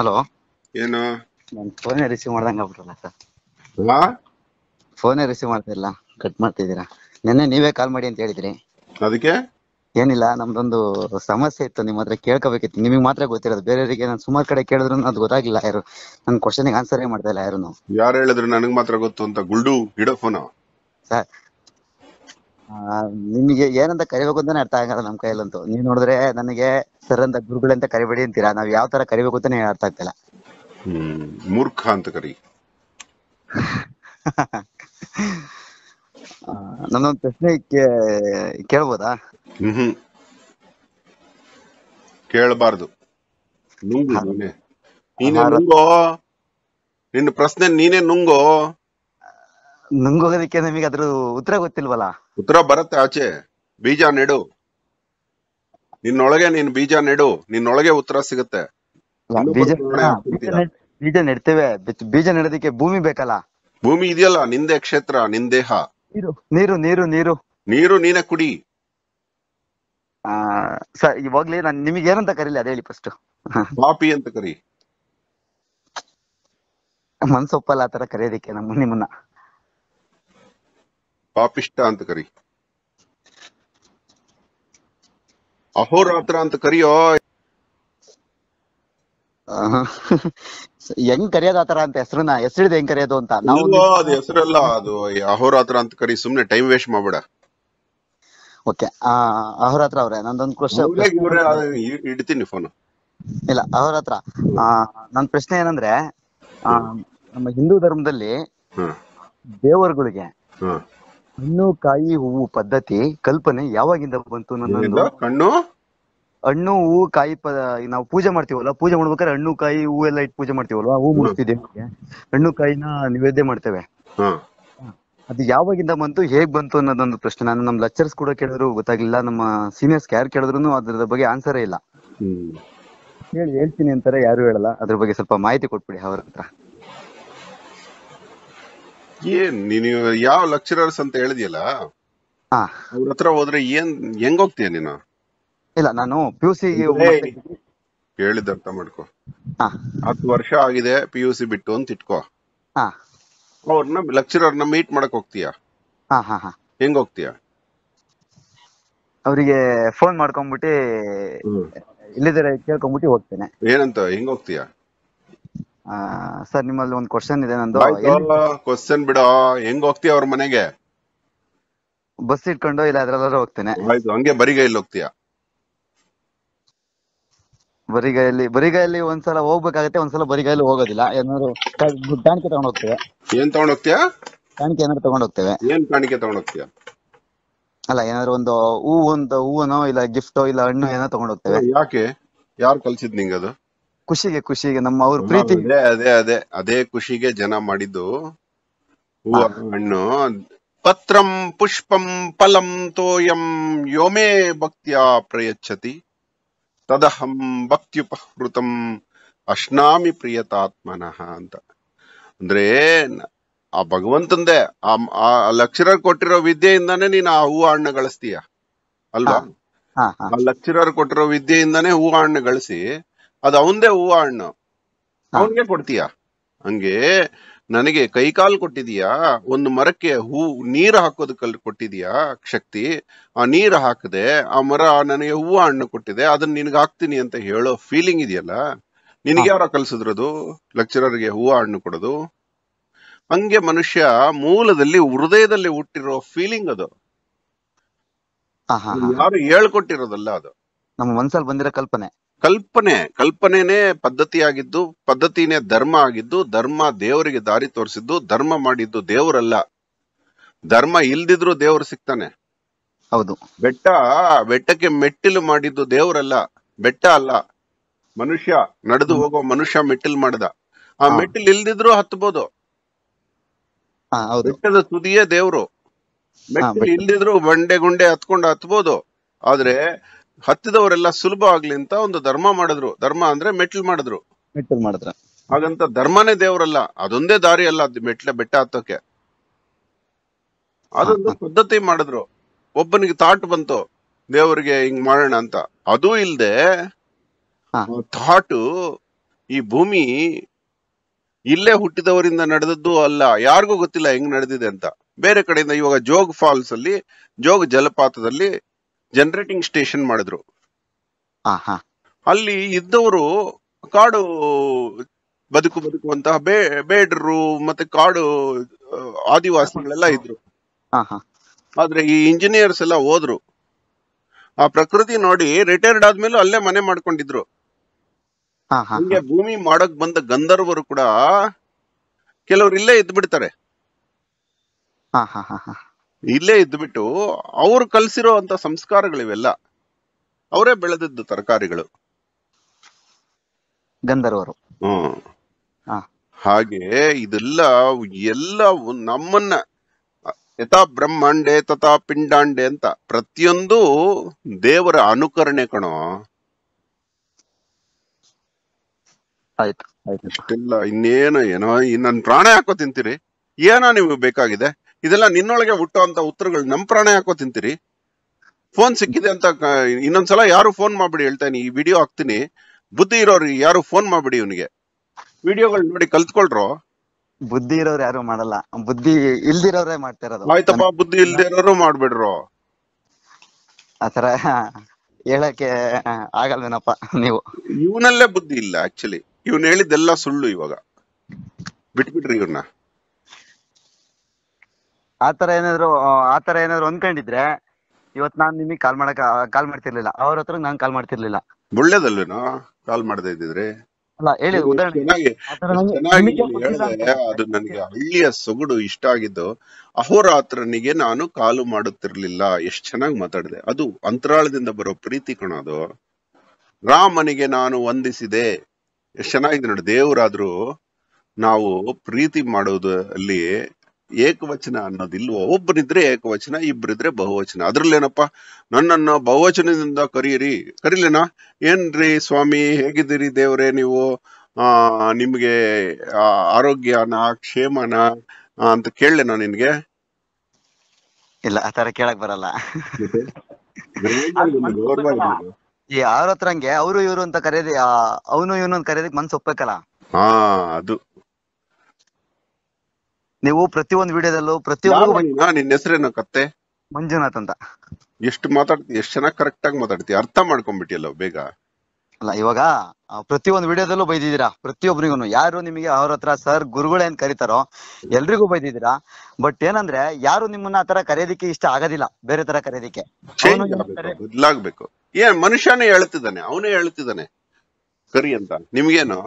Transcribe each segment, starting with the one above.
Hello? ಏನು? ನಾನು ಫೋನೇ ರಿಸೀವ್ ಮಾಡ್ದಂಗೆ ಆಗ್ಬಿಟ್ರಲ್ಲ ಸರ್ ಫೋನೇ ರಿಸೀವ್ ಮಾಡ್ತಿಲ್ಲ ಕಟ್ ಮಾಡ್ತಿದ್ದೀರಾ? ನಿನ್ನೆ ನೀವೇ ಕಾಲ್ ಮಾಡಿ ಅಂತ ಹೇಳಿದ್ರಿ. ಅದಕ್ಕೆ? ಏನಿಲ್ಲ ನಮ್ದೊಂದು ಸಮಸ್ಯೆ ಇತ್ತು. ನಿಮ್ಮ ಹತ್ರ ಕೇಳ್ಕೋಬೇಕಿತ್ತು. ನಿಮಗೆ ಮಾತ್ರ ಗೊತ್ತಿರೋದು. ಬೇರೆಯವರಿಗೆ ನಾನು ಸುಮಾರು ಕಡೆ ಕೇಳಿದ್ರು ಅದು ಗೊತ್ತಾಗಿಲ್ಲ ಯಾರು. ನನ್ನ ಕ್ವಶನ್ಗೆ ಆನ್ಸರ್ ಮಾಡ್ತಾ ಇಲ್ಲ ಯಾರು ಯಾರು ಹೇಳಿದ್ರು ನನಗ್ ಮಾತ್ರ ಗೊತ್ತು ಅಂತ. ಗುಲ್ಡು ಇಡೋ ಫೋನ್ ಸರ್ ನಿಮಗೆ ಏನಂತ ಕರಿಬೇಕು ಅಂತಾನೆ ಅರ್ಥ ಆಗಲ್ಲ ನಮ್ಮ ಕೈಯಲ್ಲಂತೂ. ನೀವು ನೋಡಿದ್ರೆ ನನಗೆ ಸರ್ ಅಂತ ಗುರುಗಳಂತ ಕರಿಬೇಡಿ ಅಂತೀರಾ? ನಾವ್ ಯಾವ ತರ ಕರಿಬೇಕು ಅಂತಾನೆ ಅರ್ಥ ಆಗ್ತಿಲ್ಲ. ಹ್ಮ್ ಮೂರ್ಖ ಅಂತ ಕರಿ. ಆ, ನನ್ನೊಂದು ಪ್ರಶ್ನೆ ಕೇ- ಕೇಳ್ಬೋದಾ? ಹ್ಮ್ ಹ್ಮ್. ಕೇಳಬಾರ್ದು. ನುಂಗು ನೀನೆ. ನೀನೇ ನುಂಗೋ. ನಿನ್ನ ಪ್ರಶ್ನೆ ನೀನೇ ನುಂಗೋ. ನುಂಗೋಗೋದಕ್ಕೆ ನಮಗೆ ಅದ್ರ ಉತ್ತರ ಗೊತ್ತಿಲ್ವಲ್ಲ? ಉತ್ತರ ಬರುತ್ತೆ ಆಚೆ. ಬೀಜ ನೆಡು. ನಿನ್ನೊಳಗೆ ನೀನ್ ಬೀಜ ನೆಡು. ನಿನ್ನೊಳಗೆ ಉತ್ತರ ಸಿಗುತ್ತೆ. ಬೀಜ ಬೀಜ ನೆಡ್- ಬೀಜ ನೆಡ್ತೇವೆ. ಬೀಜ ನೆಡೋದಕ್ಕೆ ಭೂಮಿ ಬೇಕಲ್ಲ? ಭೂಮಿ ಇದೆಯಲ್ಲ ನಿಂದೆ ಕ್ಷೇತ್ರ ನಿನ್ ದೇಹ ನೀರು ನೀರು ನೀರು ನೀರು. ನೀರು ನೀನೇ ಕುಡಿ. ಆ ಸರ್ ಇವಾಗ್ಲೇ ನಾನು ನಿಮಗೆ ಏನಂತ ಕರೀಲಿ ಅದೇ ಹೇಳಿ ಫಸ್ಟ್ ಪಾಪಿ ಅಂತ ಕರಿ. ಮನ್ಸೊಪ್ಪಲ್ಲ ಆ ತರ ಕರೆಯೋದಕ್ಕೆ ನಮ್ಮ ನಿಮ್ಮನ್ನ. ಪಾಪಿಷ್ಟ ಅಂತ ಕರಿ. ಅಹೋರಾತ್ರ ಅಂತ ಕರಿಯೋ. ಹೆಂಗ್ ಕರೆಯೋದು ಆತರ ಅಂತ ಹೆಸರನ್ನ ಹೆಸರಿದೆ ಹೆಂಗ್ ಕರೆಯೋದು ಅಂತ? ನಾವು ಅದು ಹೆಸರಲ್ಲ ಅದು ಅಹೋರಾತ್ರ ಅಂತ ಕರಿ ಸುಮ್ನೆ ಟೈಮ್ ವೇಸ್ಟ್ ಮಾಡ್ಬೇಡ. ಓಕೆ ಆ ಹತ್ರ ಅವ್ರೆ ನಂದೊಂದು ಕ್ವಶನ್ ಇಡ್ತೀನಿ ಫೋನ್ ಇಲ್ಲ ಅಹೋರಾತ್ರ ಹತ್ರ ಆ ನನ್ ಪ್ರಶ್ನೆ ಏನಂದ್ರೆ ನಮ್ಮ ಹಿಂದೂ ಧರ್ಮದಲ್ಲಿ ದೇವರುಗಳಿಗೆ ಹಣ್ಣು ಕಾಯಿ ಹೂವು ಪದ್ಧತಿ ಕಲ್ಪನೆ ಯಾವಾಗಿಂದ ಬಂತು ನನ್ನೊಂದು ಕಣ್ಣು? ಹಣ್ಣು ಹೂವು ಕಾಯಿ ಪದ ನಾವು ಪೂಜೆ ಮಾಡ್ತೀವಲ್ಲ ಪೂಜೆ ಮಾಡ್ಬೇಕಾದ್ರೆ ಹಣ್ಣು ಕಾಯಿ ಹೂವು ಎಲ್ಲ ಇಟ್ಟು ಪೂಜೆ ಮಾಡ್ತೀವಲ್ವಾ? ಹೂ ಮುಡಿಸ್ತೀವಿ ದೇವ್ರಿಗೆ ಹಣ್ಣು ಕಾಯಿನ ನಿವೇದ್ಯ ಮಾಡ್ತೇವೆ. ಅದು ಯಾವಾಗಿಂದ ಬಂತು ಹೇಗ್ ಬಂತು ಅನ್ನೋದೊಂದು ಪ್ರಶ್ನೆ. ನಾನು ನಮ್ ಲೆಕ್ಚರ್ಸ್ ಕೂಡ ಕೇಳಿದ್ರು ಗೊತ್ತಾಗ್ಲಿಲ್ಲ. ನಮ್ಮ ಸೀನಿಯರ್ಸ್ ಯಾರು ಕೇಳಿದ್ರು ಅದ್ರ ಬಗ್ಗೆ ಆನ್ಸರ್ ಇಲ್ಲ. ಹೇಳಿ ಹೇಳ್ತೀನಿ ಅಂತಾರೆ ಯಾರು ಹೇಳಲ್ಲ. ಅದ್ರ ಬಗ್ಗೆ ಸ್ವಲ್ಪ ಮಾಹಿತಿ ಕೊಟ್ಬಿಡಿ ಅವ್ರ ಹತ್ರ. ಏನ್ ನೀನು ಯಾವ ಲೆಕ್ಚರರ್ಸ್ ಅಂತ ಹೇಳಿದ್ಯಲ್ಲ? ಹಾ ಅವ್ರ ಹತ್ರ ಹೋದ್ರೆ ಏನ್ ಹೆಂಗ್ ಹೋಗ್ತೀಯ ನೀನು? ಇಲ್ಲ ನಾನು ಪಿ ಯು ಸಿ. ಹೇಳಿದ ಅರ್ಥ ಮಾಡ್ಕೋ. ಹತ್ತು ವರ್ಷ ಆಗಿದೆ ಪಿ ಯು ಸಿ ಬಿಟ್ಟು ಅಂತ ಇಟ್ಕೋ. ಅವ್ರನ್ನ ಲೆಕ್ಚರರ್ನ ಮೀಟ್ ಮಾಡಕ್ ಹೋಗ್ತೀಯ? ಹಾ ಹಾ ಹಾ. ಹೆಂಗ್ ಹೋಗ್ತೀಯ? ಅವರಿಗೆ ಫೋನ್ ಮಾಡ್ಕೊಂಡ್ಬಿಟ್ಟು ಇಲ್ಲಿದ್ರೆ ಕೇಳ್ಕೊಂಡ್ಬಿಟ್ಟು ಹೋಗ್ತೇನೆ. ಏನಂತ ಹೆಂಗ್ ಹೋಗ್ತೀಯ? ಸರ್ ನಿಮ್ಮಲ್ಲಿ ಒಂದು ಕ್ವಶನ್ ಇದೆ ನಂದು. ಕ್ವಶನ್ ಬಿಡು. ಹೆಂಗ್ ಹೋಗ್ತೀಯ ಅವ್ರ ಮನೆಗೆ? ಬಸ್ ಇಟ್ಕೊಂಡು ಇಲ್ಲ ಅದ್ರಲ್ಲಾದ್ರೂ ಹೋಗ್ತೇನೆ. ಆಯ್ತು ಹಂಗೆ ಬರಿಗೈಲಿ ಹೋಗ್ತೀಯ? ಬರಿಗೈಯಲ್ಲಿ ಬರಿಗೈಯಲ್ಲಿ ಒಂದ್ಸಲ ಹೋಗ್ಬೇಕಾಗತ್ತೆ ಒಂದ್ಸಲ ಬರಿಗೈಯಲ್ಲಿ ಹೋಗೋದಿಲ್ಲ. ಏನಾದ್ರು ಕಾಣಿಕೆ ತಗೊಂಡ್ ಹೋಗ್ತೇವೆ. ಏನ್ ತಗೊಂಡ್ ಹೋಗ್ತೀಯ? ಕಾಣಿಕೆ ಏನಾದ್ರು ತಗೊಂಡ್ ಹೋಗ್ತೇವೆ. ಏನ್ ಕಾಣಿಕೆ ತಗೊಂಡ್ ಹೋಗ್ತೀಯ? ಅಲ್ಲ ಏನಾದ್ರು ಒಂದು ಹೂ ಒಂದು ಹೂವನೋ ಇಲ್ಲ ಗಿಫ್ಟೋ ಇಲ್ಲ ಹಣ್ಣು ಏನೋ ತಗೊಂಡ್ ಹೋಗ್ತೇವೆ. ಯಾಕೆ? ಯಾರು ಕಲ್ಸಿದ್ ನಿಂಗೆ ಅದು ಖುಷಿಗೆ ಖುಷಿಗೆ ನಮ್ಮ ಅವ್ರ ಪ್ರೀತಿ. ಅದೇ ಅದೇ ಅದೇ ಅದೇ ಖುಷಿಗೆ ಜನ ಮಾಡಿದ್ದು. ಹೂವ ಹಣ್ಣು. ಪತ್ರಂ ಪುಷ್ಪಂ ಫಲಂ ತೋಯಂ ಯೋಮೇ ಭಕ್ತಿಯ ಪ್ರಯಚ್ಛತಿ. ತದಹಂ ಭಕ್ತ್ಯುಪಹೃತಂ ಅಶ್ನಾಮಿ ಪ್ರಿಯತಾತ್ಮನಃ ಅಂತ. ಅಂದ್ರೆ ಆ ಭಗವಂತಂದೆ ಆ ಲೆಕ್ಚರರ್ ಕೊಟ್ಟಿರೋ ವಿದ್ಯೆಯಿಂದಾನೇ ನೀನು ಆ ಹೂವು ಹಣ್ಣು ಗಳಿಸ್ತೀಯ. ಅಲ್ವಾ? ಹಾ ಹಾ ಆ ಲೆಕ್ಚರರ್ ಕೊಟ್ಟಿರೋ ವಿದ್ಯೆಯಿಂದಾನೇ ಹೂವು ಹಣ್ಣು ಗಳಿಸಿ ಅದು ಅವಂದೇ ಹೂವ ಹಣ್ಣು. ಅವನ್ಗೆ ಕೊಡ್ತೀಯ? ಹಂಗೆ ನನಗೆ ಕೈಕಾಲು ಕೊಟ್ಟಿದೀಯಾ? ಒಂದು ಮರಕ್ಕೆ ಹೂ ನೀರು ಹಾಕೋದ್ ಕಲ್ ಕೊಟ್ಟಿದೀಯಾ ಶಕ್ತಿ? ಆ ನೀರು ಹಾಕದೆ ಆ ಮರ ನನಗೆ ಹೂವು ಹಣ್ಣು ಕೊಟ್ಟಿದೆ ಅದನ್ನ ನಿನಗೆ ಹಾಕ್ತೀನಿ ಅಂತ ಹೇಳೋ ಫೀಲಿಂಗ್ ಇದೆಯಲ್ಲ? ನಿನಗೆ ಯಾರ ಕಲ್ಸಿದ್ರದು? ಲೆಕ್ಚರರ್ಗೆ ಹೂವು ಹಣ್ಣು ಕೊಡೋದು? ಹಂಗೆ ಮನುಷ್ಯ ಮೂಲದಲ್ಲಿ ಹೃದಯದಲ್ಲಿ ಹುಟ್ಟಿರೋ ಫೀಲಿಂಗ್ ಅದು. ಯಾರು ಹೇಳ್ಕೊಟ್ಟಿರೋದಲ್ಲ ಅದು. ನಮ್ಮ ಮನ್ಸಲ್ಲಿ ಬಂದಿರೋ ಕಲ್ಪನೆ. ಕಲ್ಪನೆ ಕಲ್ಪನೆನೇ ಪದ್ಧತಿಯಾಗಿದ್ದು ಪದ್ಧತಿನೇ ಧರ್ಮ ಆಗಿದ್ದು ಧರ್ಮ ದೇವರಿಗೆ ದಾರಿ ತೋರಿಸಿದ್ದು ಧರ್ಮ ಮಾಡಿದ್ದು ದೇವರಲ್ಲ. ಧರ್ಮ ಇಲ್ದಿದ್ರು ದೇವರು ಸಿಗ್ತಾನೆ. ಹೌದು. ಬೆಟ್ಟ ಬೆಟ್ಟಕ್ಕೆ ಮೆಟ್ಟಿಲು ಮಾಡಿದ್ದು ದೇವರಲ್ಲ. ಬೆಟ್ಟ ಅಲ್ಲ. ಮನುಷ್ಯ ನಡೆದು ಹೋಗೋ ಮನುಷ್ಯ ಮೆಟ್ಟಿಲು ಮಾಡ್ದ. ಆ ಮೆಟ್ಟಿಲ್ ಇಲ್ದಿದ್ರು ಹತ್ಬೋದು. ಬೆಟ್ಟದ ತುದಿಯೇ ದೇವರು. ಮೆಟ್ಟಿಲು ಇಲ್ದಿದ್ರು ಬಂಡೆ ಗುಂಡೆ ಹತ್ಕೊಂಡು ಹತ್ಬೋದು. ಆದ್ರೆ ಹತ್ತಿದವರೆಲ್ಲ ಸುಲಭ ಆಗ್ಲಿ ಅಂತ ಒಂದು ಧರ್ಮ ಮಾಡಿದ್ರು. ಧರ್ಮ ಅಂದ್ರೆ ಮೆಟ್ಲು ಮಾಡಿದ್ರು. ಮೆಟ್ಟಲ್ ಮಾಡಿದ್ರ. ಹಾಗಂತ ಧರ್ಮನೇ ದೇವರಲ್ಲ. ಅದೊಂದೇ ದಾರಿ ಅಲ್ಲ ಅದ್ ಮೆಟ್ಲ ಬೆಟ್ಟ ಹತ್ತೋಕೆ. ಅದೊಂದು ಪದ್ಧತಿ ಮಾಡಿದ್ರು. ಒಬ್ಬನಿಗೆ ಥಾಟ್ ಬಂತು ದೇವರಿಗೆ ಹಿಂಗ್ ಮಾಡೋಣ ಅಂತ. ಅದು ಇಲ್ದೆ ತಾಟು ಥಾಟು ಈ ಭೂಮಿ ಇಲ್ಲೇ ಹುಟ್ಟಿದವರಿಂದ ನಡೆದದ್ದು ಅಲ್ಲ. ಯಾರಿಗೂ ಗೊತ್ತಿಲ್ಲ ಹೆಂಗ್ ನಡೆದಿದೆ ಅಂತ. ಬೇರೆ ಕಡೆಯಿಂದ ಇವಾಗ ಜೋಗ್ ಫಾಲ್ಸ್ ಅಲ್ಲಿ ಜೋಗ್ ಜಲಪಾತದಲ್ಲಿ ಜನರೇಟಿಂಗ್ ಸ್ಟೇಷನ್ ಮಾಡಿದ್ರು. ಅಲ್ಲಿ ಇದ್ದವರು ಕಾಡು ಬದುಕು ಬದುಕುವಂತಹ ಬೇ ಬೇಡರು ಮತ್ತೆ ಕಾಡು ಆದಿವಾಸಿಗಳೆಲ್ಲ ಇದ್ರು. ಆದ್ರೆ ಈ ಇಂಜಿನಿಯರ್ಸ್ ಎಲ್ಲ ಹೋದ್ರು. ಆ ಪ್ರಕೃತಿ ನೋಡಿ ರಿಟೈರ್ಡ್ ಆದ್ಮೇಲೂ ಅಲ್ಲೇ ಮನೆ ಮಾಡ್ಕೊಂಡಿದ್ರು. ಹಂಗೆ ಭೂಮಿ ಮಾಡಕ್ ಬಂದ ಗಂಧರ್ವರು ಕೂಡ ಕೆಲವ್ರು ಇಲ್ಲೇ ಇದ್ ಬಿಡ್ತಾರೆ ಇಲ್ಲೇ ಇದ್ಬಿಟ್ಟು ಅವ್ರು ಕಲಿಸಿರೋ ಅಂತ ಸಂಸ್ಕಾರಗಳಿವೆಲ್ಲ ಅವರೇ ಬೆಳೆದಿದ್ದು ತರಕಾರಿಗಳು. ಗಂಧರ್ವರು. ಹ್ಮ್. ಹಾ. ಹಾಗೆ ಇದೆಲ್ಲ ಎಲ್ಲ ನಮ್ಮನ್ನ ಯಥಾ ಬ್ರಹ್ಮಾಂಡೆ ತಥಾ ಪಿಂಡಾಂಡೆ ಅಂತ ಪ್ರತಿಯೊಂದು ದೇವರ ಅನುಕರಣೆ ಕಣೋ. ಆಯ್ತು. ಇನ್ನೇನು ಏನೋ ನನ್ನ ನನ್ ಪ್ರಾಣ ಹಾಕೋ ತಿಂತೀರಿ. ಏನೋ ನಿಮ್ಗೆ ಬೇಕಾಗಿದೆ? ಇದೆಲ್ಲ ನಿನ್ನೊಳಗೆ ಹುಟ್ಟೋ ಅಂತ ಉತ್ತರಗಳು ನಮ್ ಪ್ರಾಣ ಹಾಕೋ ತಿಂತೀರಿ? ಫೋನ್ ಸಿಕ್ಕಿದೆ ಅಂತ ಇನ್ನೊಂದ್ಸಲ ಯಾರು ಫೋನ್ ಮಾಡ್ಬಿಡಿ ಹೇಳ್ತಾನೆ ಈ ವಿಡಿಯೋ ಹಾಕ್ತೀನಿ. ಬುದ್ಧಿ ಇರೋರು ಯಾರು ಫೋನ್ ಮಾಡ್ಬಿಡಿ ಇವನಿಗೆ. ವಿಡಿಯೋಗಳು ನೋಡಿ ಕಲ್ತ್ಕೊಳ್ರು. ಬುದ್ಧಿ ಇರೋರು ಯಾರು ಮಾಡಲ್ಲ. ಬುದ್ಧಿ ಇಲ್ದಿರೋರೇ ಮಾಡ್ತಿರೋದು ಆಯ್ತಪ್ಪ ಬುದ್ಧಿ ಇಲ್ದಿರೋರು ಮಾಡ್ಬಿಡ್ರು. ಆತರ ಹೇಳಕ್ಕೆ ಆಗಲ್ವೇನಪ್ಪ ನೀವು? ಇವನಲ್ಲೇ ಬುದ್ಧಿ ಇಲ್ಲ ಆಕ್ಚುಲಿ ಇವನ್ ಹೇಳಿದ್ದೆಲ್ಲ ಸುಳ್ಳು ಇವಾಗ. ಬಿಟ್ಬಿಟ್ರಿ ಇವನ್ನ ಆತರ ಏನಾದ್ರು ಆತರ ಏನಾದ್ರು ಅನ್ಕೊಂಡಿದ್ರೆ ಇವತ್ ನಾನ್ ನಿಮಗೆ ಕಾಲ್ ಮಾಡಕ್ ಕಾಲ್ ಮಾಡ್ತಿರ್ಲಿಲ್ಲ. ಅವ್ರ ಹತ್ರ ನಾನ್ ಕಾಲ್ ಮಾಡ್ತಿರ್ಲಿಲ್ಲ. ಒಳ್ಳೇದಲ್ವೇನೋ ಕಾಲ್ ಮಾಡದೇ ಇದ್ದಿದ್ರೆ? ಅಲ್ಲ ಹೇಳಿ ಉದಾಹರಣೆ. ಚೆನ್ನಾಗಿ ಆತರ ಚೆನ್ನಾಗಿ ನಿಮಗೆ ನೀನು ಗೊತ್ತಿಲ್ಲ ಹೇಳ್ದೆ ಅದು ನನಗೆ ಹಳ್ಳಿಯ ಸೊಗಡು ಇಷ್ಟ ಆಗಿದ್ದು ಅಹೋರಾತ್ರನಿಗೆ ನಾನು ಕಾಲು ಮಾಡುತ್ತಿರ್ಲಿಲ್ಲ. ಎಷ್ಟ್ ಚೆನ್ನಾಗಿ ಮಾತಾಡಿದೆ. ಅದು ಅಂತರಾಳದಿಂದ ಬರೋ ಪ್ರೀತಿ ಕಣ ಅದು. ರಾಮನಿಗೆ ನಾನು ವಂದಿಸಿದೆ. ಎಷ್ಟ್ ಚೆನ್ನಾಗಿದೆ ನೋಡಿ ದೇವರಾದ್ರೂ ನಾವು ಪ್ರೀತಿ ಮಾಡೋದು ಅಲ್ಲಿ ಏಕವಚನ ಅನ್ನೋದಿಲ್ವೋ ಒಬ್ಬನಿದ್ರೆ ಏಕವಚನ ಇಬ್ಬರಿದ್ರೆ ಬಹುವಚನ. ಅದ್ರಲ್ಲೇನಪ್ಪ? ನನ್ನನ್ನ ಬಹುವಚನದಿಂದ ಕರೀರಿ. ಕರೀಲೇನಾ? ಏನ್ರಿ ಸ್ವಾಮಿ ಹೇಗಿದ್ದೀರಿ ದೇವರೇ ನೀವು? ಆ ನಿಮ್ಗೆ ಆ, ಆರೋಗ್ಯನ ಕ್ಷೇಮನ ಅಂತ ಕೇಳಲೇನಾ ನಿನ್ಗೆ? ಇಲ್ಲ ತರ ಕೇಳಕ್ ಬರಲ್ಲ. ಯಾರತ್ರಂಗೆ ಅವ್ರ ಹತ್ರ ಹಂಗೆ? ಅವರು ಇವರು ಅಂತ ಕರೆಯದಿ ಅವನು ಇವನು ಅಂತ ಕರೆಯೋದಕ್ಕೆ ಮನ್ಸು ಒಪ್ಪಬೇಕಲ್ಲ ಹಾ ಅದು. ನೀವು ಪ್ರತಿಯೊಂದು ವಿಡಿಯೋದಲ್ಲೂ ಪ್ರತಿಯೊಬ್ಬರಿಗೂ? ನಿನ್ನ ಹೆಸರೇನು ಕತ್ತೆ? ಮಂಜುನಾಥ್ ಅಂತ. ಎಷ್ಟು ಮಾತಾಡ್ತಿ ಎಷ್ಟು ಚೆನ್ನಾಗಿ ಕರೆಕ್ಟ್ ಆಗಿ ಮಾತಾಡ್ತಿ ಅರ್ಥ ಮಾಡ್ಕೊಂಡ್ಬಿಟ್ಟಿಯಲ್ಲ ಬೇಗ. ಅಲ್ಲ ಇವಾಗ ಪ್ರತಿ ಪ್ರತಿಯೊಂದು ವಿಡಿಯೋದಲ್ಲೂ ಬೈದಿದ್ದೀರಾ? ಪ್ರತಿಯೊಬ್ಬರಿಗೂ ಯಾರು ನಿಮಗೆ ಅವ್ರ ಹತ್ರ ಸರ್ ಗುರುಗಳೇನ್ ಕರೀತಾರೋ ಎಲ್ರಿಗೂ ಬೈದಿದ್ದೀರಾ? ಬಟ್ ಏನಂದ್ರೆ ಯಾರು ನಿಮ್ಮನ್ನ ಆತರ ಕರೆಯೋದಿಕ್ಕೆ ಇಷ್ಟ ಆಗೋದಿಲ್ಲ. ಬೇರೆ ತರ ಕರೆಯೋದಿಕ್ಕೆ. ಚೇಂಜ್ ಅವನು ಆಗ್ಬೇಕು ಬದಲಾಗ್ಬೇಕು. ಏನ್ ಮನುಷ್ಯನೇ ಹೇಳ್ತಿದ್ದಾನೆ ಅವನೇ ಹೇಳ್ತಿದ್ದಾನೆ. ಕರಿ ಅಂತ. ನಿಮ್ಗೇನು?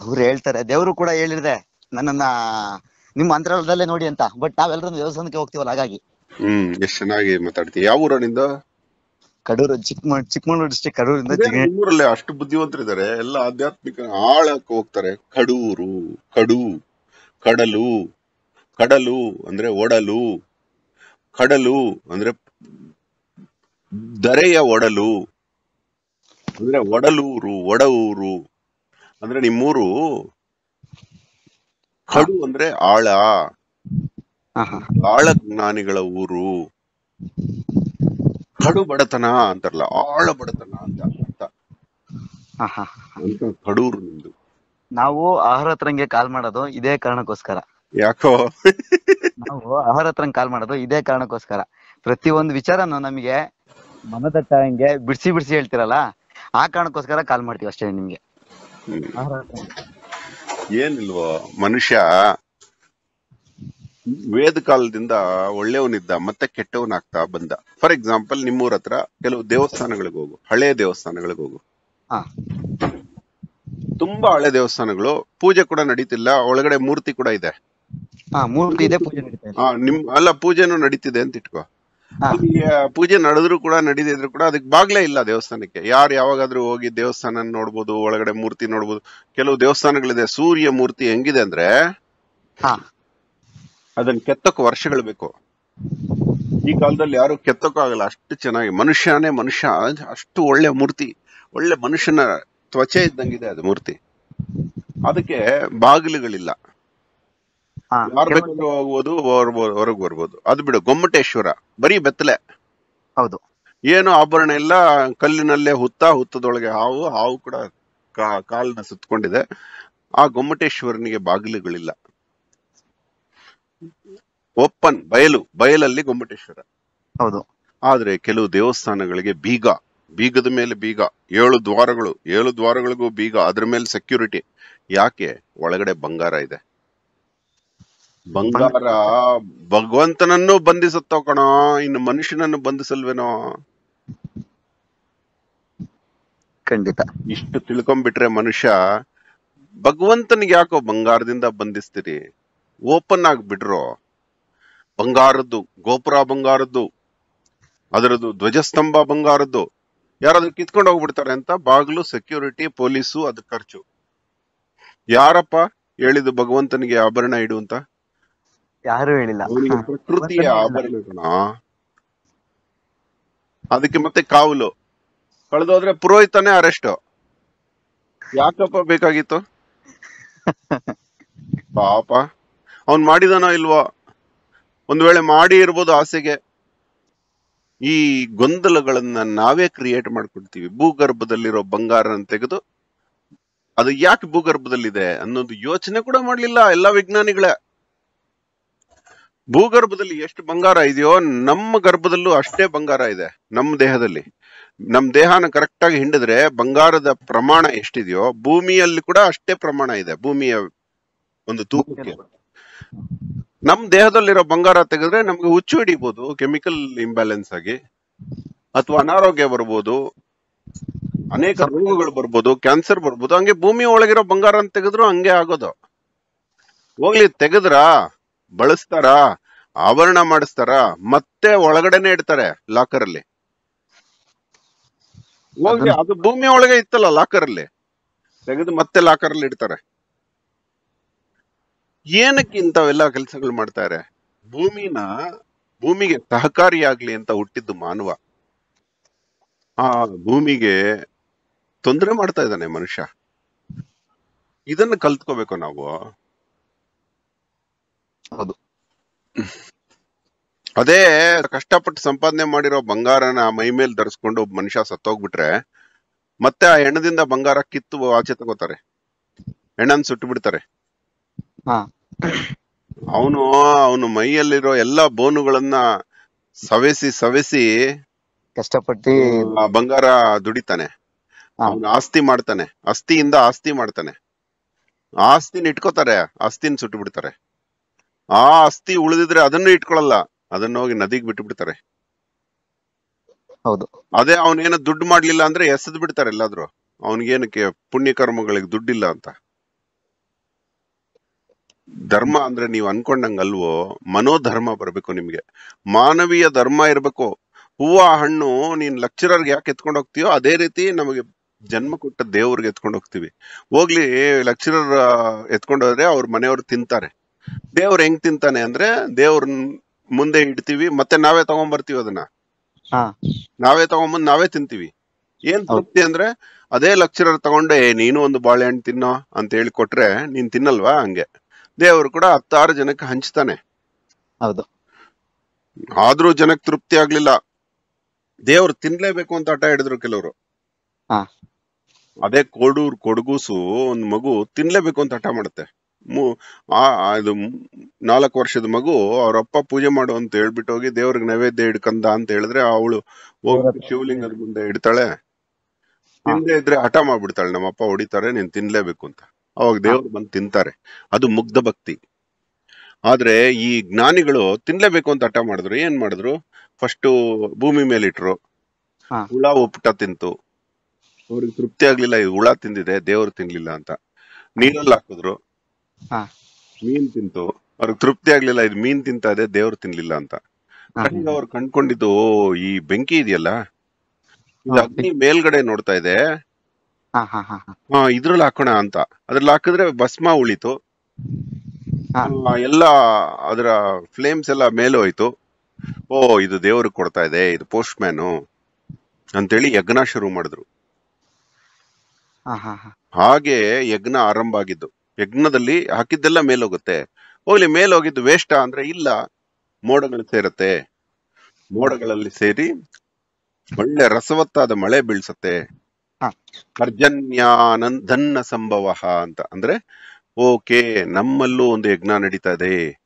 ಅವ್ರು ಹೇಳ್ತಾರೆ ದೇವ್ರು ಕೂಡ ಹೇಳಿದೆ ನನ್ನನ್ನ ನಿಮ್ಮ ಅಂತರಾಳದಲ್ಲೇ ನೋಡಿ ಅಂತ. ಬಟ್ ನಾವೆಲ್ಲರೂ ದೇವಸ್ಥಾನಕ್ಕೆ ಹೋಗ್ತೀವಲ್ಲ ಹಾಗಾಗಿ. ಹ್ಮ್ ಎಷ್ಟ್ ಚೆನ್ನಾಗಿ ಮಾತಾಡ್ತೀವಿ ಯಾವ ಊರ ನಿಂದ ಕಡೂರು ಚಿಕ್ಕಮಗಳೂರು ಚಿಕ್ಕಮಗಳೂರು ಡಿಸ್ಟ್ರಿಕ್ಟ್ ಕಡೂರಿಂದ ಜಿಗಣಿ ಊರಲ್ಲೇ ಅಷ್ಟು ಬುದ್ಧಿವಂತರಿದ್ದಾರೆ. ಎಲ್ಲ ಆಧ್ಯಾತ್ಮಿಕ ಆಳಕ್ಕೆ ಹೋಗ್ತಾರೆ. ಕಡೂರು ಕಡು ಕಡಲು ಕಡಲು ಅಂದ್ರೆ ಒಡಲು ಕಡಲು ಅಂದ್ರೆ ದರೆಯ ಒಡಲು ಅಂದ್ರೆ ಒಡಲೂರು ಒಡಊರು ಅಂದ್ರೆ ನಿಮ್ಮೂರು ಕಡು ಅಂದ್ರೆ ಆಳ. ಆಳ ಜ್ಞಾನಿಗಳ ಊರು. ಕಡು ಬಡತನ ಅಂತಾರಲ್ಲ ಆಳ ಬಡತನ ಅಂತ ಅಂತ ಕಡೂರು ನಿಮ್ದು. ನಾವು ಆಹಾರ ಹತ್ರಂಗೆ ಕಾಲ್ ಮಾಡೋದು ಇದೇ ಕಾರಣಕ್ಕೋಸ್ಕರ. ಯಾಕೋ? ನಾವು ಆಹಾರ ಹತ್ರಂಗ್ ಕಾಲ್ ಮಾಡೋದು ಇದೇ ಕಾರಣಕ್ಕೋಸ್ಕರ. ಪ್ರತಿಯೊಂದು ವಿಚಾರನು ನಮಗೆ ಮನದಟ್ಟಂಗೆ ಬಿಡ್ಸಿ ಬಿಡ್ಸಿ ಹೇಳ್ತಿರಲ್ಲ ಆ ಕಾರಣಕ್ಕೋಸ್ಕರ ಕಾಲ್ ಮಾಡ್ತೀವಿ ಅಷ್ಟೇ ನಿಮ್ಗೆ. ಆಹಾರ ಏನಿಲ್ವೋ ಮನುಷ್ಯ ವೇದ ಕಾಲದಿಂದ ಒಳ್ಳೆಯವನಿದ್ದ ಮತ್ತೆ ಕೆಟ್ಟವನಾಗ್ತಾ ಬಂದ. ಫಾರ್ ಎಕ್ಸಾಂಪಲ್ ನಿಮ್ಮೂರ ಹತ್ರ ಕೆಲವು ದೇವಸ್ಥಾನಗಳಿಗೆ ಹೋಗು ಹಳೆ ದೇವಸ್ಥಾನಗಳಿಗೆ ಹೋಗು. ತುಂಬಾ ಹಳೆ ದೇವಸ್ಥಾನಗಳು ಪೂಜೆ ಕೂಡ ನಡೀತಿಲ್ಲ ಒಳಗಡೆ ಮೂರ್ತಿ ಕೂಡ ಇದೆ. ಮೂರ್ತಿ ಇದೆ ಪೂಜೆ ನಿಮ್ ಅಲ್ಲ ಪೂಜೆನೂ ನಡೀತಿದೆ ಅಂತ ಇಟ್ಕೋ. ಪೂಜೆ ನಡೆದ್ರು ಕೂಡ ನಡೀದಿದ್ರು ಕೂಡ ಅದಕ್ಕೆ ಬಾಗ್ಲೇ ಇಲ್ಲ ದೇವಸ್ಥಾನಕ್ಕೆ. ಯಾರು ಯಾವಾಗಾದ್ರೂ ಹೋಗಿ ದೇವಸ್ಥಾನ ನೋಡ್ಬೋದು ಒಳಗಡೆ ಮೂರ್ತಿ ನೋಡ್ಬೋದು. ಕೆಲವು ದೇವಸ್ಥಾನಗಳಿದೆ ಸೂರ್ಯ ಮೂರ್ತಿ ಹೆಂಗಿದೆ ಅಂದ್ರೆ ಹಾ. ಅದನ್ನ ಕೆತ್ತಕ್ ವರ್ಷಗಳು ಬೇಕು. ಈ ಕಾಲದಲ್ಲಿ ಯಾರು ಕೆತ್ತಕ್ಕಾಗಲ್ಲ ಅಷ್ಟು ಚೆನ್ನಾಗಿ ಮನುಷ್ಯನೇ ಮನುಷ್ಯ ಅಷ್ಟು ಒಳ್ಳೆ ಮೂರ್ತಿ ಒಳ್ಳೆ ಮನುಷ್ಯನ ತ್ವಚೆ ಇದ್ದಂಗಿದೆ ಅದು ಮೂರ್ತಿ. ಅದಕ್ಕೆ ಬಾಗಿಲುಗಳಿಲ್ಲ. ಯಾರು ಕೆಲವೊಂದು- ಬೇಕಾದ್ರೂ ಹೋಗ್ಬೋದು ಹೊರಗೆ ಬರ್ಬೋದು. ಅದು ಬಿಡು ಗೊಮ್ಮಟೇಶ್ವರ. ಬರೀ ಬೆತ್ತಲೆ. ಹೌದು. ಏನು ಆಭರಣ ಇಲ್ಲ ಕಲ್ಲಿನಲ್ಲೇ ಹುತ್ತ ಹುತ್ತದೊಳಗೆ ಹಾವು ಹಾವು ಕೂಡ ಕಾಲನ್ನ ಕಾಲ್ನ ಸುತ್ತಕೊಂಡಿದೆ. ಆ ಗೊಮ್ಮಟೇಶ್ವರನಿಗೆ ಬಾಗಿಲುಗಳಿಲ್ಲ. ಓಪನ್ ಬಯಲು ಬಯಲಲ್ಲಿ ಗೊಮ್ಮಟೇಶ್ವರ. ಹೌದು. ಆದ್ರೆ ಕೆಲವು ದೇವಸ್ಥಾನಗಳಿಗೆ ಬೀಗ ಬೀಗದ ಮೇಲೆ ಬೀಗ ಏಳು ದ್ವಾರಗಳು ಏಳು ದ್ವಾರಗಳಿಗೂ ಬೀಗ ಅದ್ರ ಮೇಲೆ ಸೆಕ್ಯೂರಿಟಿ ಯಾಕೆ? ಒಳಗಡೆ ಬಂಗಾರ ಇದೆ. ಬಂಗಾರ ಭಗವಂತನನ್ನು ಬಂಧಿಸುತ್ತೋ ಕಣೋ ಇನ್ನು ಮನುಷ್ಯನನ್ನು ಬಂಧಿಸಲ್ವೇನೋ? ಖಂಡಿತ. ಇಷ್ಟು ತಿಳ್ಕೊಂಡ್ಬಿಟ್ರೆ ಮನುಷ್ಯ ಭಗವಂತನಿಗೆ ಯಾಕೋ ಬಂಗಾರದಿಂದ ಬಂಧಿಸ್ತೀರಿ? ಓಪನ್ ಆಗಿ ಬಿಡ್ರೋ. ಬಂಗಾರದ್ದು ಗೋಪುರ ಬಂಗಾರದ್ದು ಅದರದ್ದು ಧ್ವಜಸ್ತಂಭ ಬಂಗಾರದ್ದು ಯಾರಾದ್ರೂ ಕಿತ್ಕೊಂಡು ಹೋಗ್ಬಿಡ್ತಾರೆ ಅಂತ ಬಾಗ್ಲು ಸೆಕ್ಯೂರಿಟಿ ಪೊಲೀಸು ಅದ್ ಖರ್ಚು. ಯಾರಪ್ಪ ಹೇಳಿದ್ದು ಭಗವಂತನಿಗೆ ಆಭರಣ ಇಡು ಅಂತ? ಯಾರು ಹೇಳಿಲ್ಲ. ಪ್ರಕೃತಿಯ ಆಭರಣ ಅದಕ್ಕೆ ಮತ್ತೆ ಕಾವಲು. ಕಳೆದೋದ್ರೆ ಪುರೋಹಿತನೇ ಅರೆಸ್ಟ್ ಯಾಕಪ್ಪ ಬೇಕಾಗಿತ್ತು? ಪಾಪ. ಅವನ್ ಮಾಡಿದಾನೋ ಇಲ್ವೋ? ಒಂದ್ ವೇಳೆ ಮಾಡಿ ಇರ್ಬೋದು ಆಸೆಗೆ. ಈ ಗೊಂದಲಗಳನ್ನ ನಾವೇ ಕ್ರಿಯೇಟ್ ಮಾಡ್ಕೊಡ್ತೀವಿ ಭೂಗರ್ಭದಲ್ಲಿರೋ ಬಂಗಾರನ ತೆಗೆದು ಅದು ಯಾಕೆ ಭೂಗರ್ಭದಲ್ಲಿದೆ ಅನ್ನೋದು ಯೋಚನೆ ಕೂಡ ಮಾಡ್ಲಿಲ್ಲ ಎಲ್ಲಾ ವಿಜ್ಞಾನಿಗಳೇ. ಭೂಗರ್ಭದಲ್ಲಿ ಎಷ್ಟು ಬಂಗಾರ ಇದೆಯೋ ನಮ್ಮ ಗರ್ಭದಲ್ಲೂ ಅಷ್ಟೇ ಬಂಗಾರ ಇದೆ, ನಮ್ಮ ದೇಹದಲ್ಲಿ. ನಮ್ಮ ದೇಹನ ಕರೆಕ್ಟ್ ಆಗಿ ಹಿಂಡಿದ್ರೆ ಬಂಗಾರದ ಪ್ರಮಾಣ ಎಷ್ಟಿದೆಯೋ, ಭೂಮಿಯಲ್ಲಿ ಕೂಡ ಅಷ್ಟೇ ಪ್ರಮಾಣ ಇದೆ, ಭೂಮಿಯ ಒಂದು ತೂಕಕ್ಕೆ. ನಮ್ಮ ದೇಹದಲ್ಲಿರೋ ಬಂಗಾರ ತೆಗೆದ್ರೆ ನಮ್ಗೆ ಹುಚ್ಚು ಹಿಡಿಬಹುದು ಕೆಮಿಕಲ್ ಇಂಬ್ಯಾಲೆನ್ಸ್ ಆಗಿ, ಅಥವಾ ಅನಾರೋಗ್ಯ ಬರ್ಬೋದು, ಅನೇಕ ರೋಗಗಳು ಬರ್ಬೋದು ಕ್ಯಾನ್ಸರ್ ಬರ್ಬೋದು, ಹಂಗೆ ಭೂಮಿ ಒಳಗಿರೋ ಬಂಗಾರ ಅಂತ ತೆಗೆದ್ರು ಹಂಗೆ ಆಗೋದು. ಹೋಗ್ಲಿ, ತೆಗೆದ್ರಾ, ಬಳಸ್ತಾರ? ಆವರಣ ಮಾಡಿಸ್ತಾರ ಮತ್ತೆ ಒಳಗಡೆನೆ ಇಡ್ತಾರೆ ಲಾಕರ್ ಅಲ್ಲಿ. ಅದು ಭೂಮಿ ಒಳಗೆ ಇತ್ತಲ್ಲ ಲಾಕರ್ ಅಲ್ಲಿ ತೆಗೆದು ಮತ್ತೆ ಲಾಕರ್ ಅಲ್ಲಿ ಇಡ್ತಾರೆ. ಏನಕ್ಕೆ ಇಂಥವೆಲ್ಲ ಕೆಲಸಗಳು ಮಾಡ್ತಾರೆ? ಭೂಮಿನ ಭೂಮಿಗೆ ಸಹಕಾರಿಯಾಗ್ಲಿ ಅಂತ ಹುಟ್ಟಿದ್ದು ಮಾನವ. ಆ ಭೂಮಿಗೆ ತೊಂದರೆ ಮಾಡ್ತಾ ಇದ್ದಾನೆ ಮನುಷ್ಯ. ಇದನ್ನ ಕಲ್ತ್ಕೋಬೇಕು ನಾವು. ಹೌದು. ಅದೇ ಕಷ್ಟಪಟ್ಟು ಸಂಪಾದನೆ ಮಾಡಿರೋ ಬಂಗಾರನ ಮೈ ಮೇಲೆ ಧರಿಸ್ಕೊಂಡು ಒಬ್ಬ ಮನುಷ್ಯ ಸತ್ತೋಗ್ಬಿಟ್ರೆ ಮತ್ತೆ ಆ ಹೆಣ್ಣದಿಂದ ಬಂಗಾರ ಕಿತ್ತು ಆಚೆ ತಗೋತಾರೆ. ಹೆಣ್ಣನ್ ಸುಟ್ಟು ಬಿಡ್ತಾರೆ ಅವನು ಅವನು ಮೈಯಲ್ಲಿರೋ ಎಲ್ಲಾ ಬೋನುಗಳನ್ನ ಸವೆಸಿ ಸವೆಸಿ ಕಷ್ಟಪಟ್ಟು ಬಂಗಾರ ದುಡಿತಾನೆ. ಅವನು ಆಸ್ತಿ ಮಾಡ್ತಾನೆ. ಅಸ್ಥಿಯಿಂದ ಆಸ್ತಿ ಮಾಡ್ತಾನೆ. ಆಸ್ತಿನ ಇಟ್ಕೋತಾರೆ. ಆಸ್ತಿನ ಸುಟ್ಟು ಬಿಡ್ತಾರೆ ಆ ಅಸ್ಥಿ ಉಳಿದಿದ್ರೆ ಅದನ್ನ ಇಟ್ಕೊಳಲ್ಲ. ಅದನ್ನ ಹೋಗಿ ನದಿಗೆ ಬಿಟ್ಟು ಬಿಡ್ತಾರೆ ಹೌದು. ಅದೇ ಅವನೇನ ದುಡ್ಡು ಮಾಡ್ಲಿಲ್ಲ ಅಂದ್ರೆ ಎಸೆದ್ ಬಿಡ್ತಾರೆ ಎಲ್ಲಾದ್ರು. ಅವನಿಗೇನಕ್ಕೆ ಪುಣ್ಯ ಕರ್ಮಗಳಿಗೆ ದುಡ್ಡಿಲ್ಲ ಅಂತ. ಧರ್ಮ ಅಂದ್ರೆ ನೀವು ಅನ್ಕೊಂಡಂಗ ಅಲ್ವೋ ಮನೋಧರ್ಮ ಬರಬೇಕು ನಿಮ್ಗೆ. ಮಾನವೀಯ ಧರ್ಮ ಇರಬೇಕು. ಹೂವ ಹಣ್ಣು ನೀನ್ ಲೆಕ್ಚರರ್ಗೆ ಯಾಕೆ ಎತ್ಕೊಂಡು ಹೋಗ್ತೀಯೋ ಅದೇ ರೀತಿ ನಮಗೆ ಜನ್ಮ ಕೊಟ್ಟ ದೇವ್ರಿಗೆ ಎತ್ಕೊಂಡು ಹೋಗ್ತೀವಿ. ಹೋಗ್ಲಿ ಲೆಕ್ಚರರ್ ಎತ್ಕೊಂಡೋದ್ರೆ ಅವ್ರ ಮನೆಯವ್ರು ತಿಂತಾರೆ. ದೇವ್ರು ಹೆಂಗ್ ತಿಂತಾನೆ ಅಂದ್ರೆ ದೇವ್ರ ಮುಂದೆ ಇಡ್ತೀವಿ ಮತ್ತೆ ನಾವೇ ತಗೊಂಡ್ಬರ್ತೀವಿ ಅದನ್ನ. ನಾವೇ ತಗೊಂಬಂದ್ ನಾವೇ ತಿಂತೀವಿ. ಏನ್ ತೃಪ್ತಿ ಅಂದ್ರೆ ಅದೇ ಲೆಕ್ಚರರ್ ತಗೊಂಡೆ ನೀನು ಒಂದು ಬಾಳೆಹಣ್ಣು ತಿನ್ನೋ ಅಂತ ಹೇಳಿ ಕೊಟ್ರೆ ನೀನ್ ತಿನ್ನಲ್ವಾ ಹಂಗೆ. ದೇವ್ರು ಕೂಡ ಹತ್ತಾರು ಜನಕ್ಕೆ ಹಂಚ್ತಾನೆ. ಹೌದು. ಆದ್ರೂ ಜನಕ್ಕೆ ತೃಪ್ತಿ ಆಗ್ಲಿಲ್ಲ. ದೇವ್ರು ತಿನ್ಲೇಬೇಕು ಅಂತ ಹಠ ಹಿಡಿದ್ರು ಕೆಲವರು. ಅದೇ ಕೊಡೂರ್ ಕೊಡಗೂಸು ಒಂದ್ ಮಗು ತಿನ್ಲೇಬೇಕು ಅಂತ ಹಠ ಮಾಡುತ್ತೆ. ಆ ನಾಲ್ಕು ವರ್ಷದ ಮಗು ಅವರಪ್ಪ ಅಪ್ಪ ಪೂಜೆ ಮಾಡು ಅಂತ ಹೇಳ್ಬಿಟ್ಟು ಹೋಗಿ ದೇವ್ರಿಗೆ ನೈವೇದ್ಯ ಹಿಡ್ಕಂದ ಅಂತ ಹೇಳಿದ್ರೆ ಅವಳು ಹೋಗಿ ಶಿವಲಿಂಗದ ಮುಂದೆ ಇಡ್ತಾಳೆ. ತಿಂದೇ ಇದ್ರೆ ಹಠ ಮಾಡ್ಬಿಡ್ತಾಳೆ ನಮ್ಮಪ್ಪ ಹೊಡಿತಾರೆ ನೀನ್ ತಿನ್ಲೇಬೇಕು ಅಂತ. ಅವಾಗ ದೇವ್ರು ಬಂದು ತಿಂತಾರೆ. ಅದು ಮುಗ್ಧ ಭಕ್ತಿ. ಆದ್ರೆ ಈ ಜ್ಞಾನಿಗಳು ತಿನ್ಲೇಬೇಕು ಅಂತ ಹಠ ಮಾಡಿದ್ರು. ಏನ್ ಮಾಡಿದ್ರು? ಫಸ್ಟ್ ಭೂಮಿ ಮೇಲೆ ಇಟ್ರು. ಹುಳ ಉಪ್ಪಟ ತಿಂತು. ಅವ್ರಿಗೆ ತೃಪ್ತಿ ಆಗ್ಲಿಲ್ಲ ಈ ಹುಳ ತಿಂದಿದೆ ದೇವ್ರು ತಿನ್ಲಿಲ್ಲ ಅಂತ. ನೀರಲ್ಲಿ ಹಾಕಿದ್ರು. ಮೀನ್ ತಿಂತು. ಅವ್ರಿಗೆ ತೃಪ್ತಿ ಆಗ್ಲಿಲ್ಲ ಇದು ಮೀನ್ ತಿಂತಾ ಇದೆ ದೇವ್ರು ತಿನ್ಲಿಲ್ಲ ಅಂತ. ಅವ್ರು ಕಂಡ್ಕೊಂಡಿದ್ದು "ಓ, ಈ ಬೆಂಕಿ ಇದೆಯಲ್ಲ? ಇದು. ಅಗ್ನಿ ಮೇಲ್ಗಡೆ ನೋಡ್ತಾ ಇದೆ. ಹಾ ಇದ್ರಲ್ಲಿ ಹಾಕೋಣ ಅಂತ. ಅದ್ರಲ್ಲಿ ಹಾಕಿದ್ರೆ ಭಸ್ಮ ಉಳಿತು. ಎಲ್ಲ ಅದರ ಫ್ಲೇಮ್ಸ್ ಎಲ್ಲ ಮೇಲೆ ಹೋಯ್ತು. ಓ ಇದು ದೇವ್ರಿಗೆ ಕೊಡ್ತಾ ಇದೆ ಇದು ಪೋಸ್ಟ್ ಮ್ಯಾನು ಅಂತೇಳಿ ಯಜ್ಞ ಶುರು ಮಾಡಿದ್ರು. ಹಾಗೆ ಯಜ್ಞ ಆರಂಭ ಆಗಿದ್ದು. ಯಜ್ಞದಲ್ಲಿ ಹಾಕಿದ್ದೆಲ್ಲ ಮೇಲೋಗುತ್ತೆ. ಹೋಗ್ಲಿ ಮೇಲೋಗಿದ್ದು ವೇಷ್ಟ ಅಂದ್ರೆ ಇಲ್ಲ ಮೋಡಗಳು ಸೇರುತ್ತೆ. ಮೋಡಗಳಲ್ಲಿ ಸೇರಿ ಒಳ್ಳೆ ರಸವತ್ತಾದ ಮಳೆ ಬೀಳ್ಸತ್ತೆ. ಹಾ. ಪರ್ಜನ್ಯಾನಂದನ್ನ ಸಂಭವ ಅಂತ. ಅಂದ್ರೆ ಓಕೆ ನಮ್ಮಲ್ಲೂ ಒಂದು ಯಜ್ಞ ನಡೀತಾ ಇದೆ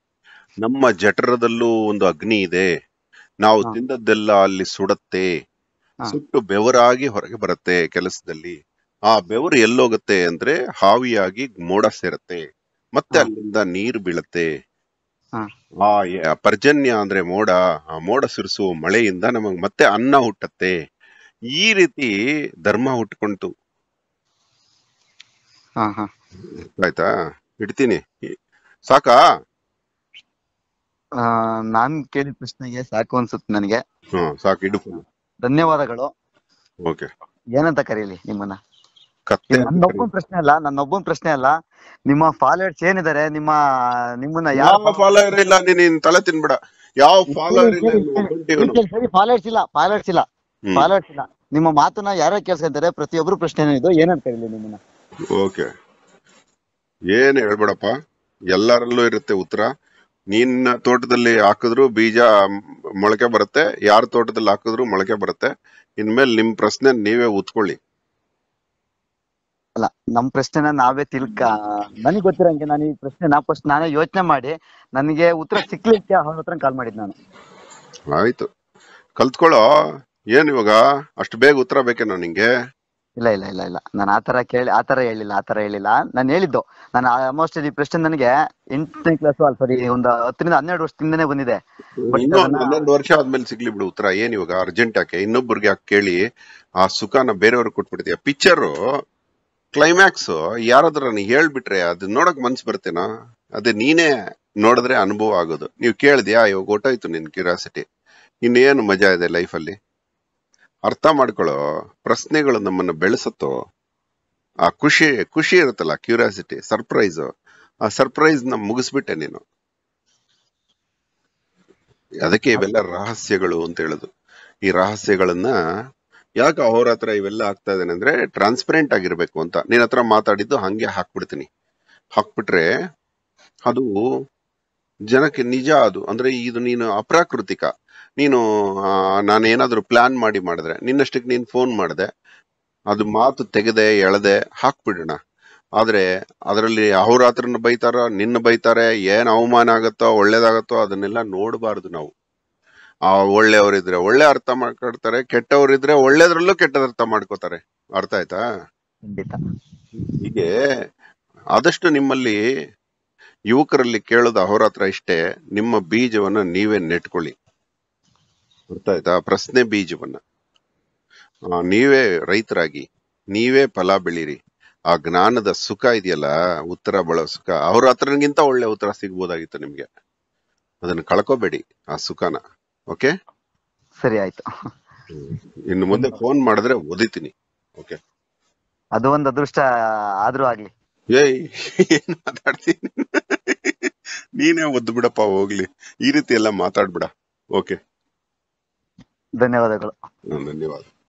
ನಮ್ಮ ಜಠರದಲ್ಲೂ ಒಂದು ಅಗ್ನಿ ಇದೆ. ನಾವು. ತಿಂದದ್ದೆಲ್ಲ ಅಲ್ಲಿ ಸುಡತ್ತೆ. ಸುಟ್ಟು ಬೆವರಾಗಿ ಹೊರಗೆ ಬರುತ್ತೆ ಕೆಲಸದಲ್ಲಿ. ಆ ಬೆವರು ಎಲ್ಲೋಗುತ್ತೆ ಅಂದ್ರೆ ಹಾವಿಯಾಗಿ ಮೋಡ ಸೇರುತ್ತೆ. ಮತ್ತೆ ಅಲ್ಲಿಂದ ನೀರು ಬೀಳತ್ತೆ. ಹಾ. ಆ ಪರ್ಜನ್ಯ ಅಂದ್ರೆ ಮೋಡ ಆ ಮೋಡ ಸುರಿಸುವ ಮಳೆಯಿಂದ ನಮಗ್ ಮತ್ತೆ ಅನ್ನ ಹುಟ್ಟತ್ತೆ. ಈ ರೀತಿ ಧರ್ಮ ಹುಟ್ಕೊಂತು. ಹಾ ಹಾ. ಆಯ್ತಾ? ಇಡ್ತೀನಿ. ಸಾಕಾ? ಆ, ನಾನ್ ಕೇಳಿದ ಪ್ರಶ್ನೆಗೆ ಸಾಕು ಅನ್ಸುತ್ತೆ ನನಗೆ. ಸಾಕು ಇಡು ಧನ್ಯವಾದಗಳು. ಓಕೆ. ಏನಂತ ಕರೀಲಿ ನಿಮ್ಮನ್ನ? ನನ್ನೊಬ್ಬನ್ ಪ್ರಶ್ನೆ ಅಲ್ಲ ನನ್ನೊಬ್ಬನ್ ಪ್ರಶ್ನೆ ಅಲ್ಲ. ನಿಮ್ಮ ಫಾಲೋವರ್ಸ್ ಏನಿದ್ದಾರೆ ನಿಮ್ಮ ನಿಮ್ಮನ್ನ ಯಾವ ಯಾರು ಫಾಲೋವರ್ ಇಲ್ಲ ನೀನ್ ತಲೆ ತಿನ್ಬಿಡ. ಯಾವ ಫಾಲೋವರ್ ಇಲ್ಲ ಫಾಲೋವರ್ಸ್ ಇಲ್ಲ ಫಾಲೋವರ್ಸ್ ಇಲ್ಲ ಫಾಲೋವರ್ಸ್ ಇಲ್ಲ. ನಿಮ್ಮ ಮಾತನ್ನ ಯಾರ್ಯಾರು ಕೇಳ್ಸ್ಕೊಂತಾರೆ ಪ್ರತಿಯೊಬ್ಬರು ಪ್ರಶ್ನೆ ಇದು ಏನಂತ ಹೇಳಿ ನಿಮ್ಮನ್ನ? ಓಕೆ. ಏನ್ ಹೇಳ್ಬೇಡಪ್ಪ ಎಲ್ಲರಲ್ಲೂ ಇರುತ್ತೆ ಉತ್ತರ. ನಿನ್ನ ತೋಟದಲ್ಲಿ ಹಾಕಿದ್ರು ಬೀಜ ಮೊಳಕೆ ಬರುತ್ತೆ ಯಾರ ತೋಟದಲ್ಲಿ ಹಾಕಿದ್ರು ಮೊಳಕೆ ಬರುತ್ತೆ. ಇನ್ಮೇಲೆ ನಿಮ್ ಪ್ರಶ್ನೆ ನೀವೇ ಉತ್ಕೊಳ್ಳಿ. ಅಲ್ಲ ನಮ್ ಪ್ರಶ್ನೆನ ನಾವೇ ತಿಳ್ಕ ನನಗೆ ಗೊತ್ತಿರಂಗೆ ನಾನು ಈ ಪ್ರಶ್ನೆ ನಾ ಫಸ್ಟ್ ನಾನೇ ಯೋಚನೆ ಮಾಡಿ ನನಗೆ ಉತ್ತರ ಸಿಕ್ಲಿಕ್ಕೆ ಅವ್ರ ಹತ್ರ ಕಾಲ್ ಮಾಡಿದ್ ನಾನು. ಆಯ್ತು. ಕಲ್ತ್ಕೊಳ್ಳೋ ಏನ್ ಇವಾಗ? ಅಷ್ಟು ಬೇಗ ಉತ್ತರ ಬೇಕೇನೋ ನಿಂಗೆ? ಇಲ್ಲ ಇಲ್ಲ ಇಲ್ಲ ಇಲ್ಲ. ನಾನು ಆತರ ಕೇಳಿ ಆತರ ಹೇಳಿಲ್ಲ ಆತರ ಹೇಳಿಲ್ಲ. ನಾನು ಹೇಳಿದ್ದು ನಾನು ಆಲ್ಮೋಸ್ಟ್ ಈ ಪ್ರಶ್ನೆ ನನಗೆ ಎಂಟನೇ ಕ್ಲಾಸ್ ಅಲ್ಲ ಸರಿ ಒಂದು ಹತ್ತರಿಂದ ಹನ್ನೆರಡು ವರ್ಷದಿಂದನೇ ಬಂದಿದೆ. ಹನ್ನೊಂದು ಇನ್ನೂ ವರ್ಷ ಆದ್ಮೇಲೆ ಸಿಗ್ಲಿ ಬಿಡು ಉತ್ತರ. ಏನ್ ಇವಾಗ? ಅರ್ಜೆಂಟ್ ಯಾಕೆ? ಇನ್ನೊಬ್ಬರಿಗೆ ಯಾಕೆ ಕೇಳಿ ಆ ಸುಖನ ಬೇರೆಯವ್ರಿಗೆ ಕೊಟ್ಬಿಡ್ತೀಯ? ಪಿಕ್ಚರ್ ಕ್ಲೈಮ್ಯಾಕ್ಸ್ ಯಾರಾದ್ರೂ ನನಗೆ ಹೇಳ್ಬಿಟ್ರೆ ಅದನ್ನ ನೋಡಕ್ ಮನ್ಸ್ ಬರ್ತೇನಾ? ಅದೇ ನೀನೇ ನೋಡಿದ್ರೆ ಅನುಭವ ಆಗೋದು. ನೀವು ಕೇಳಿದ್ಯಾ ಇವಾಗ ಗೊತ್ತಾಯ್ತು ನಿನ್ ಕ್ಯೂರಿಯಾಸಿಟಿ ಇನ್ನೇನು ಮಜಾ ಇದೆ ಲೈಫಲ್ಲಿ ಅರ್ಥ ಮಾಡ್ಕೊಳ್ಳೋ ಪ್ರಶ್ನೆಗಳು ನಮ್ಮನ್ನ ಬೆಳೆಸತ್ತೋ ಆ ಖುಷಿ ಖುಷಿ ಇರುತ್ತಲ್ಲ ಕ್ಯೂರಿಯಾಸಿಟಿ ಸರ್ಪ್ರೈಸ್ ಆ ಸರ್ಪ್ರೈಸ್ನ ಮುಗಿಸ್ಬಿಟ್ಟೆ ನೀನು. ಅದಕ್ಕೆ ಇವೆಲ್ಲ ರಹಸ್ಯಗಳು ಅಂತ ಹೇಳುದು. ಈ ರಹಸ್ಯಗಳನ್ನ ಯಾಕೆ ಅವ್ರ ಹತ್ರ ಇವೆಲ್ಲ ಆಗ್ತಾ ಇದೇನೆ ಅಂದ್ರೆ ಟ್ರಾನ್ಸ್ಪರೆಂಟ್ ಆಗಿರ್ಬೇಕು ಅಂತ. ನೀನ್ ಹತ್ರ ಮಾತಾಡಿದ್ದು ಹಂಗೆ ಹಾಕ್ಬಿಡ್ತೀನಿ. ಹಾಕ್ಬಿಟ್ರೆ ಅದು ಜನಕ್ಕೆ ನಿಜ ಅದು. ಅಂದ್ರೆ ಇದು ನೀನು ಅಪ್ರಾಕೃತಿಕ. ನೀನು ನಾನು ಏನಾದ್ರೂ ಪ್ಲಾನ್ ಮಾಡಿ ಮಾಡಿದ್ರೆ, ನಿನ್ನಷ್ಟಕ್ಕೆ ನೀನ್ ಫೋನ್ ಮಾಡಿದೆ, ಅದು ಮಾತು ತೆಗೆದೆ, ಎಳೆದೆ, ಹಾಕ್ಬಿಡೋಣ. ಆದ್ರೆ ಅದರಲ್ಲಿ ಅವ್ರ ಹತ್ರನ ಬೈತಾರ, ನಿನ್ನ ಬೈತಾರೆ, ಏನ್ ಅವಮಾನ ಆಗುತ್ತೋ, ಒಳ್ಳೇದಾಗತ್ತೋ, ಅದನ್ನೆಲ್ಲ ನೋಡಬಾರ್ದು ನಾವು. ಆ ಒಳ್ಳೆಯವರಿದ್ರೆ ಒಳ್ಳೆ ಅರ್ಥ ಮಾಡ್ಕೊಡ್ತಾರೆ ಕೆಟ್ಟವರಿದ್ರೆ ಒಳ್ಳೇದ್ರಲ್ಲೂ ಕೆಟ್ಟದ ಅರ್ಥ ಮಾಡ್ಕೋತಾರೆ. ಅರ್ಥ ಆಯ್ತಾ? ಹೀಗೆ ಆದಷ್ಟು ನಿಮ್ಮಲ್ಲಿ ಯುವಕರಲ್ಲಿ ಕೇಳೋದು ಅವ್ರ ಹತ್ರ ಇಷ್ಟೇ ನಿಮ್ಮ ಬೀಜವನ್ನ ನೀವೇ ನೆಟ್ಕೊಳ್ಳಿ. ಅರ್ಥ ಆಯ್ತಾ? ಪ್ರಶ್ನೆ ಬೀಜವನ್ನ. ನೀವೇ ರೈತರಾಗಿ ನೀವೇ ಫಲ ಬೆಳೀರಿ. ಆ ಜ್ಞಾನದ ಸುಖ ಇದೆಯಲ್ಲ ಉತ್ತರ ಬಳೋ ಸುಖ. ಅವ್ರ ಹತ್ರಗಿಂತ ಒಳ್ಳೆ ಉತ್ತರ ಸಿಗ್ಬೋದಾಗಿತ್ತು ನಿಮ್ಗೆ. ಅದನ್ನ ಕಳ್ಕೋಬೇಡಿ ಆ ಸುಖನ. ಓಕೆ ಸರಿ ಆಯ್ತು. ಇನ್ನು ಮುಂದೆ ಫೋನ್ ಮಾಡಿದ್ರೆ ಓದಿತೀನಿ. ಓಕೆ ಅದು ಒಂದು ಅದೃಷ್ಟ ಆದ್ರೂ ಆಗ್ಲಿ. ಏಯ್ ಏನ್ ಮಾತಾಡ್ತೀನಿ ನೀನೇ ಒದ್ದು ಬಿಡಪ್ಪ ಹೋಗ್ಲಿ. ಈ ರೀತಿ ಎಲ್ಲ ಮಾತಾಡ್ಬಿಡ. ಓಕೆ ಧನ್ಯವಾದಗಳು. ಧನ್ಯವಾದ.